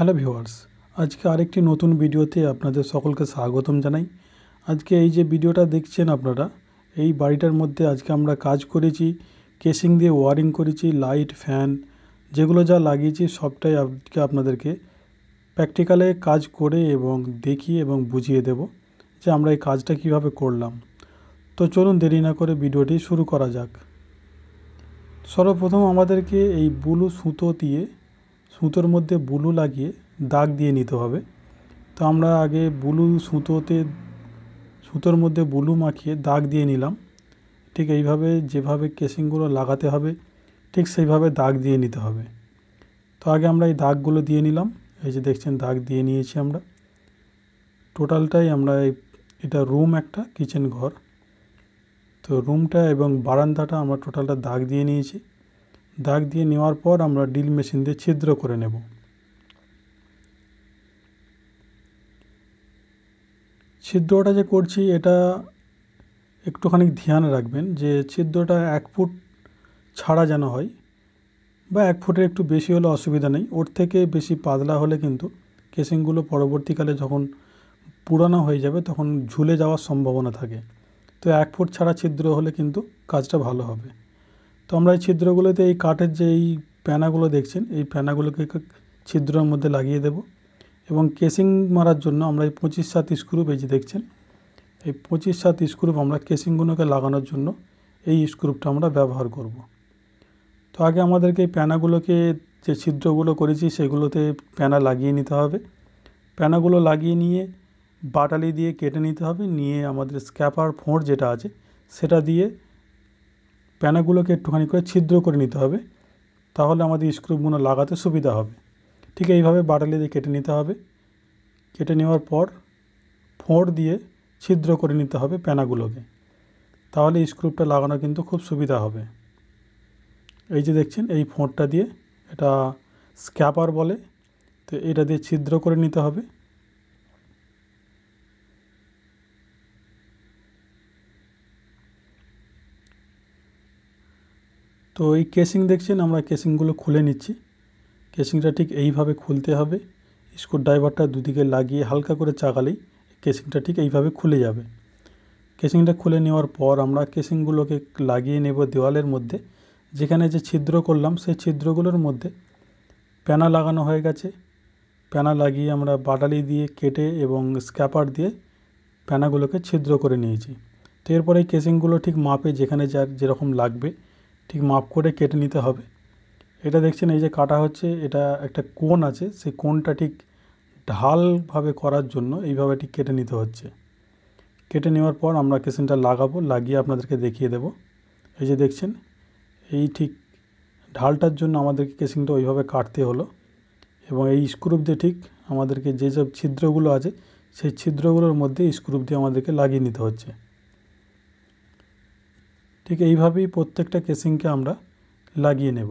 Hello viewers, আজকে আরেকটি নতুন ভিডিওতে আপনাদের সকলকে স্বাগতম জানাই। আজকে এই যে ভিডিওটা দেখছেন আপনারা, এই বাড়িটার মধ্যে আজকে আমরা কাজ করেছি, কেসিং দিয়ে ওয়ারিং করেছি, লাইট, ফ্যান, যেগুলো যা লাগিয়েছি সবটাই আজকে আপনাদেরকে প্র্যাকটিক্যালে কাজ করে এবং দেখিয়ে এবং বুঝিয়ে দেব যে আমরা এই কাজটা কীভাবে করলাম। তো চলুন দেরি না করে ভিডিওটি শুরু করা যাক। সর্বপ্রথম আমাদেরকে এই বুলু সুতো দিয়ে সুতোর মধ্যে বুলু লাগিয়ে দাগ দিয়ে নিতে হবে। তো আমরা আগে বুলু সুতোতে, সুতোর মধ্যে বুলু মাখিয়ে দাগ দিয়ে নিলাম। ঠিক এইভাবে যেভাবে কেসিংগুলো লাগাতে হবে, ঠিক সেইভাবে দাগ দিয়ে নিতে হবে। তো আগে আমরা এই দাগগুলো দিয়ে নিলাম। এই যে দেখছেন, দাগ দিয়ে নিয়েছি আমরা। টোটালটাই আমরা এই, এটা রুম একটা, কিচেন ঘর। তো রুমটা এবং বারান্দাটা আমরা টোটালটা দাগ দিয়ে নিয়েছি। দাগ দিয়ে নেওয়ার পর আমরা ড্রিল মেশিন দিয়ে ছিদ্র করে নেব। ছিদ্রটা যে করছি, এটা একটুখানি ধ্যান রাখবেন যে ছিদ্রটা এক ফুট ছাড়া যেন হয় বা এক ফুটের একটু বেশি হলে অসুবিধা নেই। ওর থেকে বেশি পাতলা হলে কিন্তু কেসিংগুলো পরবর্তীকালে যখন পুরানো হয়ে যাবে, তখন ঝুলে যাওয়ার সম্ভাবনা থাকে। তো এক ফুট ছাড়া ছিদ্র হলে কিন্তু কাজটা ভালো হবে। তো আমরা এই ছিদ্রগুলোতে এই কাঠের যে এই প্যানাগুলো দেখছেন, এই প্যানাগুলোকে ছিদ্রের মধ্যে লাগিয়ে দেব এবং কেসিং মারার জন্য আমরা এই পঁচিশ সাত স্ক্রুপ এই যে দেখছেন, এই পঁচিশ সাত স্ক্রুপ আমরা কেসিংগুলোকে লাগানোর জন্য এই স্ক্রুপটা আমরা ব্যবহার করব। তো আগে আমাদেরকে এই প্যানাগুলোকে যে ছিদ্রগুলো করেছি সেগুলোতে প্যানা লাগিয়ে নিতে হবে। প্যানাগুলো লাগিয়ে নিয়ে বাটালি দিয়ে কেটে নিতে হবে, নিয়ে আমাদের স্ক্যাপার ফোঁড় যেটা আছে সেটা দিয়ে প্যানাগুলোকে একটুখানি করে ছিদ্র করে নিতে হবে, তাহলে আমাদের স্ক্রুপগুলো লাগাতে সুবিধা হবে। ঠিক এইভাবে বাটালি দিয়ে কেটে নিতে হবে। কেটে নেওয়ার পর ফোঁড় দিয়ে ছিদ্র করে নিতে হবে প্যানাগুলোকে। তাহলে স্ক্রুপটা লাগানো কিন্তু খুব সুবিধা হবে। এই যে দেখছেন, এই ফোঁড়টা দিয়ে এটা স্ক্যাপার বলে, তো এটা দিয়ে ছিদ্র করে নিতে হবে। তো এই কেসিং দেখছেন, আমরা কেসিংগুলো খুলে নিচ্ছি। কেসিংটা ঠিক এইভাবে খুলতে হবে। স্ক্রু ড্রাইভারটা দুদিকে লাগিয়ে হালকা করে চাগালেই কেসিংটা ঠিক এইভাবে খুলে যাবে। কেসিংটা খুলে নেওয়ার পর আমরা কেসিংগুলোকে লাগিয়ে নেব দেওয়ালের মধ্যে। যেখানে যে ছিদ্র করলাম, সেই ছিদ্রগুলোর মধ্যে প্যানা লাগানো হয়ে গেছে। প্যানা লাগিয়ে আমরা বাটালি দিয়ে কেটে এবং স্ক্যাপার দিয়ে প্যানাগুলোকে ছিদ্র করে নিয়েছি। তো এরপরে কেসিংগুলো ঠিক মাপে যেখানে যার যেরকম লাগবে ঠিক মাপ করে কেটে নিতে হবে। এটা দেখছেন এই যে কাটা হচ্ছে, এটা একটা কোণ আছে, সেই কোণটা ঠিক ঢালভাবে করার জন্য এইভাবে ঠিক কেটে নিতে হচ্ছে। কেটে নেওয়ার পর আমরা কেসিনটা লাগাবো, লাগিয়ে আপনাদেরকে দেখিয়ে দেব। এই যে দেখছেন, এই ঠিক ঢালটার জন্য আমাদেরকে কেসিংটা ওইভাবে কাটতে হলো এবং এই স্ক্রুপ দিয়ে ঠিক আমাদেরকে যেসব ছিদ্রগুলো আছে, সেই ছিদ্রগুলোর মধ্যে স্ক্রুপ দিয়ে আমাদেরকে লাগিয়ে নিতে হচ্ছে। ঠিক এইভাবেই প্রত্যেকটা কেসিংকে আমরা লাগিয়ে নেব।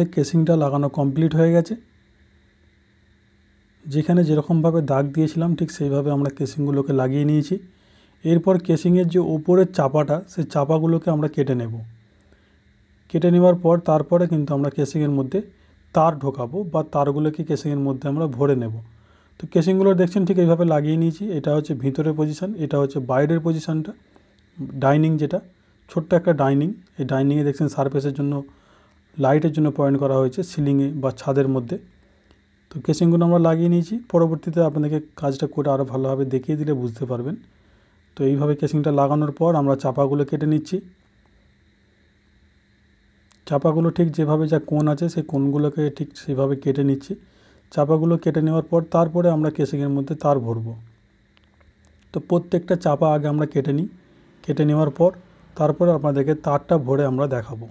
আমাদের কেসিংটা লাগানো কমপ্লিট হয়ে গেছে। যেখানে যেরকমভাবে দাগ দিয়েছিলাম, ঠিক সেইভাবে আমরা কেসিংগুলোকে লাগিয়ে নিয়েছি। এরপর কেসিংয়ের যে ওপরের চাপাটা, সেই চাপাগুলোকে আমরা কেটে নেব। কেটে নেওয়ার পর তারপরে কিন্তু আমরা কেসিংয়ের মধ্যে তার ঢোকাবো বা তারগুলোকে কেসিংয়ের মধ্যে আমরা ভরে নেব। তো কেসিংগুলো দেখছেন ঠিক এইভাবে লাগিয়ে নিয়েছি। এটা হচ্ছে ভিতরের পজিশান এটা হচ্ছে বাইরের পজিশানটা ডাইনিং যেটা, ছোট্ট একটা ডাইনিং এই ডাইনিংয়ে দেখছেন সারফেসের জন্য লাইটের জন্য পয়েন্ট করা হয়েছে সিলিংয়ে বা ছাদের মধ্যে। তো কেসিংগুলো আমরা লাগিয়ে নিয়েছি। পরবর্তীতে আপনাদেরকে কাজটা করে আরও ভালোভাবে দেখিয়ে দিলে বুঝতে পারবেন। তো এইভাবে কেসিংটা লাগানোর পর আমরা চাপাগুলো কেটে নিচ্ছি। চাপাগুলো ঠিক যেভাবে যা কোন আছে সেই কোনগুলোকে ঠিক সেভাবে কেটে নিচ্ছি। চাপাগুলো কেটে নেওয়ার পর তারপরে আমরা কেসিংয়ের মধ্যে তার ভরবো। তো প্রত্যেকটা চাপা আগে আমরা কেটে নিই। কেটে নেওয়ার পর তারপরে আপনাদেরকে তারটা ভরে আমরা দেখাবো।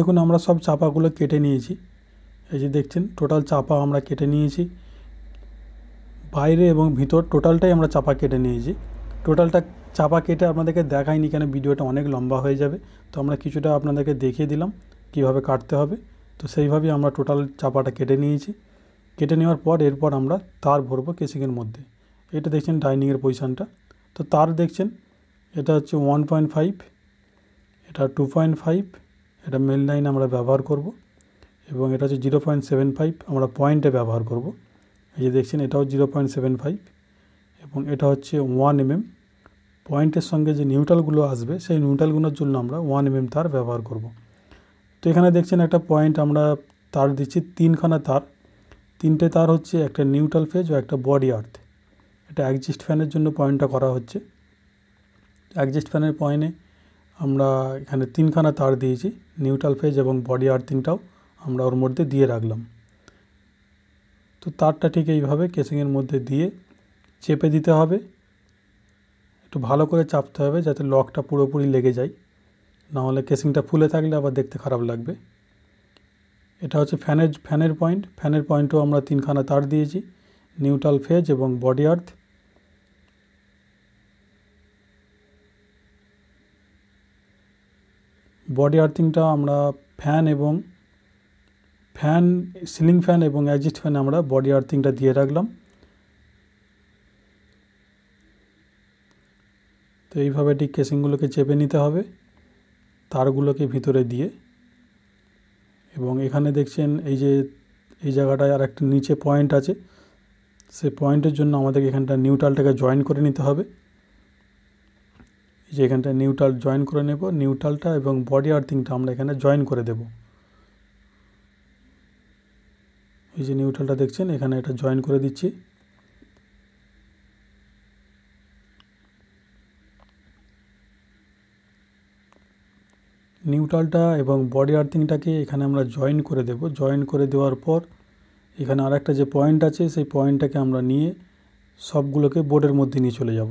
দেখুন, আমরা সব চাপাগুলো কেটে নিয়েছি। এই যে দেখছেন টোটাল চাপা আমরা কেটে নিয়েছি। বাইরে এবং ভিতর টোটালটাই আমরা চাপা কেটে নিয়েছি। টোটালটা চাপা কেটে আপনাদেরকে দেখাইনি কেন, ভিডিওটা অনেক লম্বা হয়ে যাবে। তো আমরা কিছুটা আপনাদেরকে দেখিয়ে দিলাম কীভাবে কাটতে হবে। তো সেইভাবেই আমরা টোটাল চাপাটা কেটে নিয়েছি। কেটে নেওয়ার পর এরপর আমরা তার ভরবো কেসিংয়ের মধ্যে। এটা দেখছেন ডাইনিংয়ের পজিশানটা তো তার দেখছেন, এটা হচ্ছে ওয়ান পয়েন্ট ফাইভ এটা টু পয়েন্ট ফাইভ এটা মেল লাইন আমরা ব্যবহার করব এবং এটা হচ্ছে জিরো পয়েন্ট সেভেন ফাইভ আমরা পয়েন্টে ব্যবহার করব। এই যে দেখছেন, এটাও জিরো পয়েন্ট সেভেন ফাইভ এবং এটা হচ্ছে ওয়ান এমএম পয়েন্টের সঙ্গে যে নিউট্রালগুলো আসবে, সেই নিউট্রালগুলোর জন্য আমরা ওয়ান এমএম তার ব্যবহার করব। তো এখানে দেখছেন একটা পয়েন্ট আমরা তার দিচ্ছি, তিনখানা তার। তিনটে তার হচ্ছে একটা নিউট্রাল ফেজ ও একটা বডি আর্থ এটা অ্যাডজাস্ট ফ্যানের জন্য পয়েন্টটা করা হচ্ছে। অ্যাডজাস্ট ফ্যানের পয়েন্টে আমরা এখানে তিনখানা তার দিয়েছি, নিউট্রাল ফেজ এবং বডি আর্থিংটাও আমরা ওর মধ্যে দিয়ে রাখলাম। তো তারটা ঠিক এইভাবে কেসিংয়ের মধ্যে দিয়ে চেপে দিতে হবে। একটু ভালো করে চাপতে হবে যাতে লকটা পুরোপুরি লেগে যায়। নাহলে কেসিংটা ফুলে থাকলে আবার দেখতে খারাপ লাগবে। এটা হচ্ছে ফ্যানের ফ্যানের পয়েন্ট। ফ্যানের পয়েন্টও আমরা তিনখানা তার দিয়েছি, নিউট্রাল ফেজ এবং বডি আর্থ। বডি আর্থিংটা আমরা ফ্যান এবং ফ্যান সিলিং ফ্যান এবং অ্যাডজাস্ট ফ্যান আমরা বডি আর্থিংটা দিয়ে রাখলাম তো এইভাবে ঠিক কেসিংগুলোকে চেপে নিতে হবে, তারগুলোকে ভিতরে দিয়ে। এবং এখানে দেখছেন এই যে, এই জায়গাটায় আর একটা নিচে পয়েন্ট আছে। সেই পয়েন্টের জন্য আমাদের এখানটা নিউট্রালটাকে জয়েন করে নিতে হবে। যে এখানটা নিউট্রাল জয়েন করে নেব নিউট্রালটা এবং বডি আর্থিংটা আমরা এখানে জয়েন করে দেব। এই যে নিউট্রালটা দেখছেন, এখানে এটা জয়েন করে দিচ্ছি। নিউট্রালটা এবং বডি আর্থিংটাকে এখানে আমরা জয়েন করে দেব। জয়েন করে দেওয়ার পর এখানে আর একটা যে পয়েন্ট আছে, সেই পয়েন্টটাকে আমরা নিয়ে সবগুলোকে বোর্ডের মধ্যে নিয়ে চলে যাব।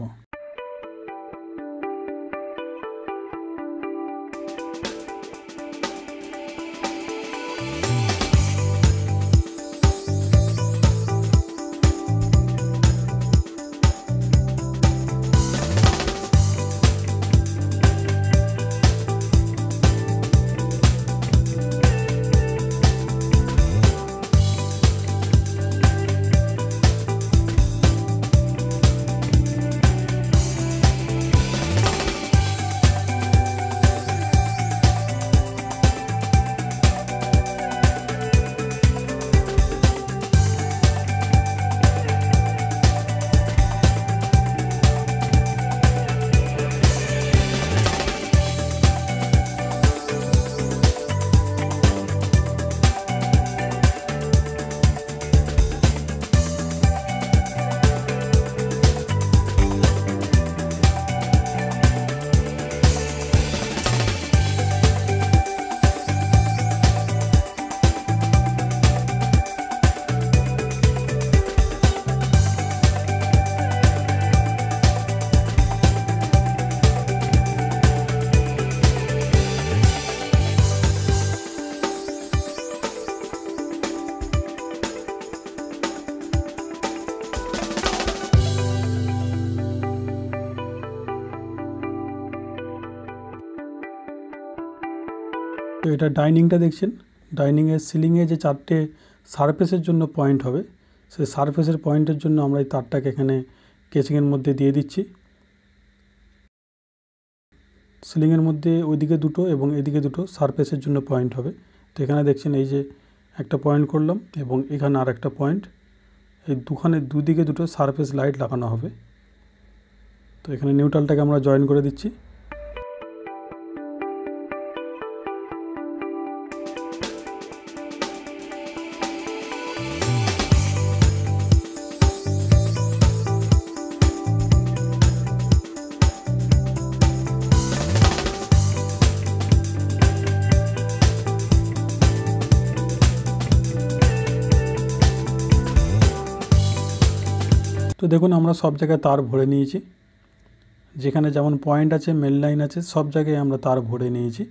এটা ডাইনিংটা দেখছেন ডাইনিংয়ের সিলিংয়ে যে চারটে সারফেসের জন্য পয়েন্ট হবে, সেই সারফেসের পয়েন্টের জন্য আমরা এই তারটাকে এখানে কেচিংয়ের মধ্যে দিয়ে দিচ্ছি। সিলিংয়ের মধ্যে ওইদিকে দুটো এবং এদিকে দুটো সারফেসের জন্য পয়েন্ট হবে। তো এখানে দেখছেন এই যে একটা পয়েন্ট করলাম এবং এখানে আর একটা পয়েন্ট। এই দুখানে দুদিকে দুটো সারফেস লাইট লাগানো হবে। তো এখানে নিউট্রালটাকে আমরা জয়েন করে দিচ্ছি। তো দেখুন, আমরা সব জায়গায় তার ভরে নিয়েছি। যেখানে যেমন পয়েন্ট আছে মেল লাইন আছে, সব জায়গায় আমরা তার ভরে নিয়েছি।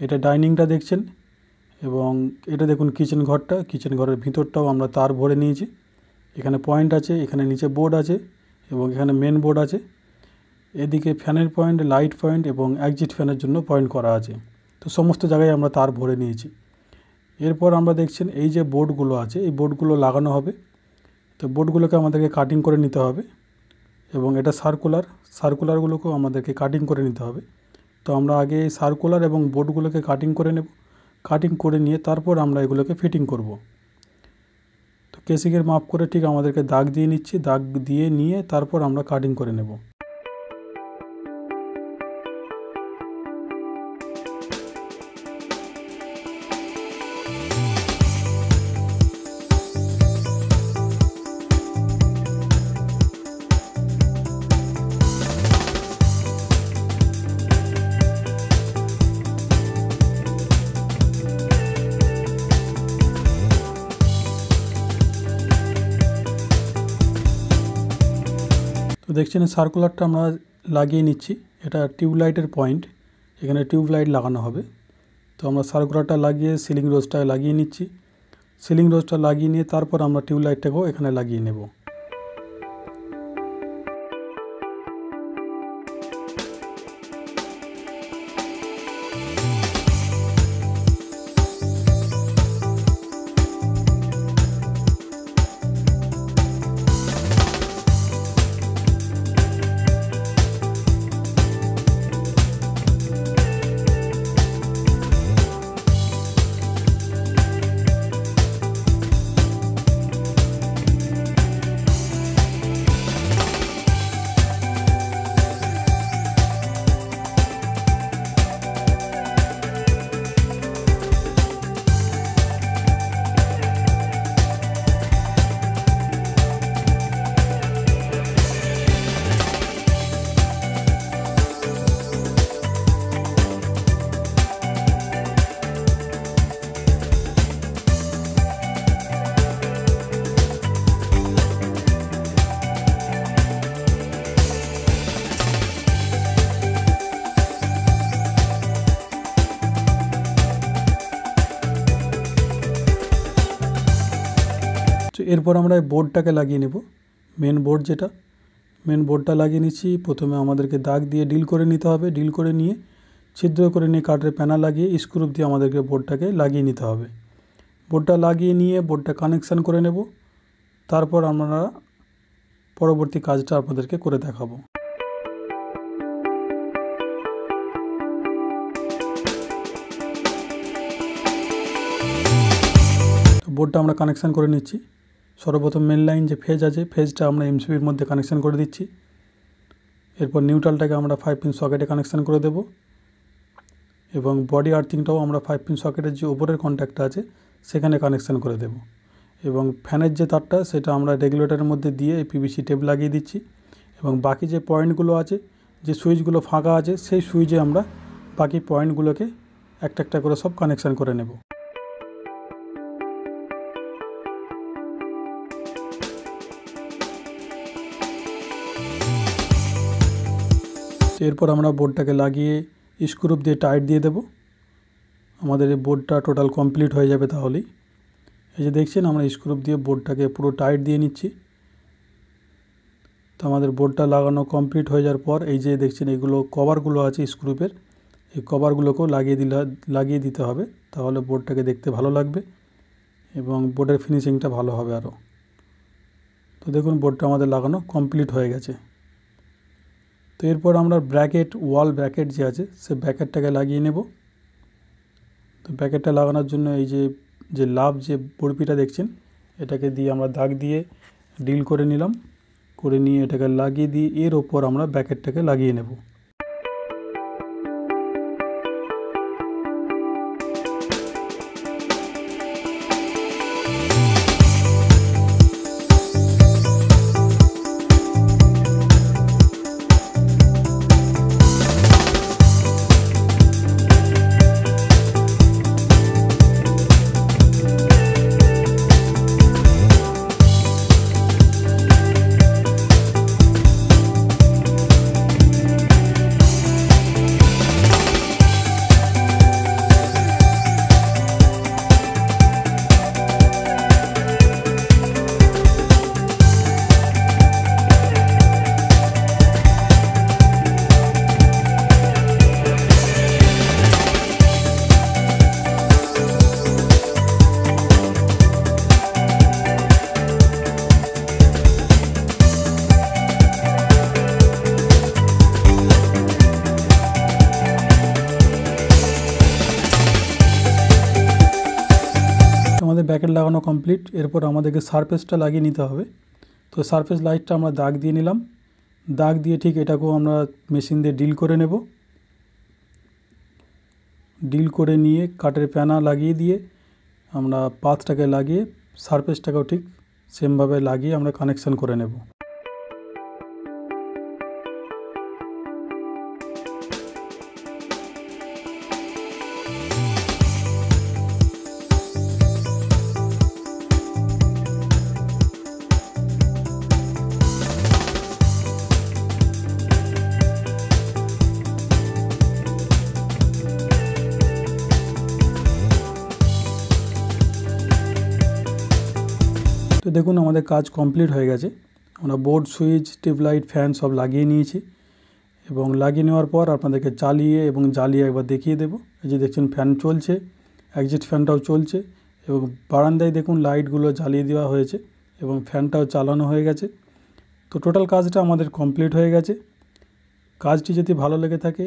এটা ডাইনিংটা দেখছেন এবং এটা দেখুন কিচেন ঘরটা কিচেন ঘরের ভিতরটাও আমরা তার ভরে নিয়েছি। এখানে পয়েন্ট আছে, এখানে নিচে বোর্ড আছে এবং এখানে মেন বোর্ড আছে। এদিকে ফ্যানের পয়েন্ট লাইট পয়েন্ট এবং একজিট ফ্যানের জন্য পয়েন্ট করা আছে। তো সমস্ত জায়গায় আমরা তার ভরে নিয়েছি। এরপর আমরা দেখছেন এই যে বোর্ডগুলো আছে, এই বোর্ডগুলো লাগানো হবে। তো বোর্ডগুলোকে আমাদেরকে কাটিং করে নিতে হবে এবং এটা সার্কুলার সার্কুলারগুলোকেও আমাদেরকে কাটিং করে নিতে হবে। তো আমরা আগে সার্কুলার এবং বোর্ডগুলোকে কাটিং করে নেব কাটিং করে নিয়ে তারপর আমরা এগুলোকে ফিটিং করব। তো কেসিংয়ের মাপ করে ঠিক আমাদেরকে দাগ দিয়ে নিচ্ছি, দাগ দিয়ে নিয়ে তারপর আমরা কাটিং করে নেব। দেখছেন সার্কুলারটা আমরা লাগিয়ে নিচ্ছি। এটা টিউবলাইটের পয়েন্ট এখানে টিউবলাইট লাগানো হবে। তো আমরা সার্কুলারটা লাগিয়ে সিলিং রোজটা লাগিয়ে নিচ্ছি। সিলিং রোজটা লাগিয়ে নিয়ে তারপর আমরা টিউবলাইটটাকেও এখানে লাগিয়ে নেব। এরপর আমরা বোর্ডটাকে লাগিয়ে নেব। মেন বোর্ড যেটা মেন বোর্ডটা লাগিয়ে নিচ্ছি। প্রথমে আমাদেরকে দাগ দিয়ে ডিল করে নিতে হবে। ডিল করে নিয়ে, ছিদ্র করে নিয়ে কাঠের প্যানা লাগিয়ে স্ক্রুপ দিয়ে আমাদেরকে বোর্ডটাকে লাগিয়ে নিতে হবে। বোর্ডটা লাগিয়ে নিয়ে বোর্ডটা কানেকশান করে নেব। তারপর আমরা পরবর্তী কাজটা আপনাদেরকে করে দেখাবো। বোর্ডটা আমরা কানেকশান করে নিচ্ছি। সর্বপ্রথম মেন লাইন যে ফেজ আছে ফেজটা আমরা এমসিবির মধ্যে কানেকশান করে দিচ্ছি। এরপর নিউট্রালটাকে আমরা ফাইভ পিন সকেটে কানেকশান করে দেব। এবং বডি আর্থিংটাও আমরা ফাইভ পিন সকেটের যে ওপরের কন্ট্যাক্টটা আছে, সেখানে কানেকশান করে দেব। এবং ফ্যানের যে তারটা, সেটা আমরা রেগুলেটরের মধ্যে দিয়ে এই পিভিসি টেপ লাগিয়ে দিচ্ছি। এবং বাকি যে পয়েন্টগুলো আছে, যে সুইচগুলো ফাঁকা আছে, সেই সুইচে আমরা বাকি পয়েন্টগুলোকে একটা একটা করে সব কানেকশান করে নেব। তো এরপর আমরা বোর্ডটাকে লাগিয়ে স্ক্রুপ দিয়ে টাইট দিয়ে দেব। আমাদের এই বোর্ডটা টোটাল কমপ্লিট হয়ে যাবে তাহলেই। এই যে দেখছেন, আমরা স্ক্রুপ দিয়ে বোর্ডটাকে পুরো টাইট দিয়ে নিচ্ছি। তো আমাদের বোর্ডটা লাগানো কমপ্লিট হয়ে যাওয়ার পর, এই যে দেখছেন, এগুলো কভারগুলো আছে স্ক্রুপের। এই কভারগুলোকেও লাগিয়ে দিলে, লাগিয়ে দিতে হবে, তাহলে বোর্ডটাকে দেখতে ভালো লাগবে এবং বোর্ডের ফিনিশিংটা ভালো হবে আরও। তো দেখুন, বোর্ডটা আমাদের লাগানো কমপ্লিট হয়ে গেছে। তো এরপর আমরা ব্র্যাকেট, ওয়াল ব্র্যাকেট যে আছে, সে ব্র্যাকেটটাকে লাগিয়ে নেব। তো ব্র্যাকেটটা লাগানোর জন্য এই যে যে লাভ, যে বরপিটা দেখছেন, এটাকে দিয়ে আমরা দাগ দিয়ে ডিল করে নিলাম। করে নিয়ে এটাকে লাগিয়ে দিয়ে এর ওপর আমরা ব্র্যাকেটটাকে লাগিয়ে নেব। লাগানো কমপ্লিট এরপর আমাদেরকে সারফেসটা লাগিয়ে নিতে হবে। তো সারফেস লাইটটা আমরা দাগ দিয়ে নিলাম। দাগ দিয়ে ঠিক এটাকেও আমরা মেশিন দিয়ে ডিল করে নেব। ডিল করে নিয়ে কাঠের প্যানা লাগিয়ে দিয়ে আমরা পাতটাকে লাগিয়ে সারফেসটাকেও ঠিক সেমভাবে লাগিয়ে আমরা কানেকশান করে নেব। দেখুন, আমাদের কাজ কমপ্লিট হয়ে গেছে। আমরা বোর্ড সুইচ টিউবলাইট ফ্যান সব লাগিয়ে নিয়েছি এবং লাগিয়ে নেওয়ার পর আপনাদেরকে চালিয়ে এবং জ্বালিয়ে একবার দেখিয়ে দেবো। এই যে দেখছেন ফ্যান চলছে একজিট ফ্যানটাও চলছে এবং বারান্দায় দেখুন লাইটগুলো জ্বালিয়ে দেওয়া হয়েছে এবং ফ্যানটাও চালানো হয়ে গেছে। তো টোটাল কাজটা আমাদের কমপ্লিট হয়ে গেছে। কাজটি যদি ভালো লেগে থাকে,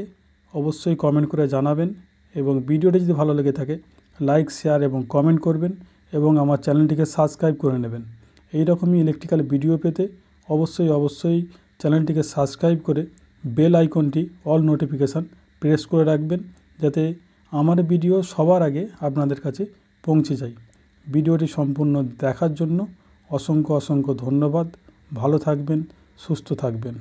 অবশ্যই কমেন্ট করে জানাবেন এবং ভিডিওটি যদি ভালো লেগে থাকে লাইক শেয়ার এবং কমেন্ট করবেন এবং আমার চ্যানেলটিকে সাবস্ক্রাইব করে নেবেন। এই রকমই ইলেকট্রিক্যাল ভিডিও পেতে অবশ্যই অবশ্যই চ্যানেলটিকে সাবস্ক্রাইব করে বেল আইকনটি অল নোটিফিকেশান প্রেস করে রাখবেন যাতে আমার ভিডিও সবার আগে আপনাদের কাছে পৌঁছে যায়। ভিডিওটি সম্পূর্ণ দেখার জন্য অসংখ্য অসংখ্য ধন্যবাদ। ভালো থাকবেন, সুস্থ থাকবেন।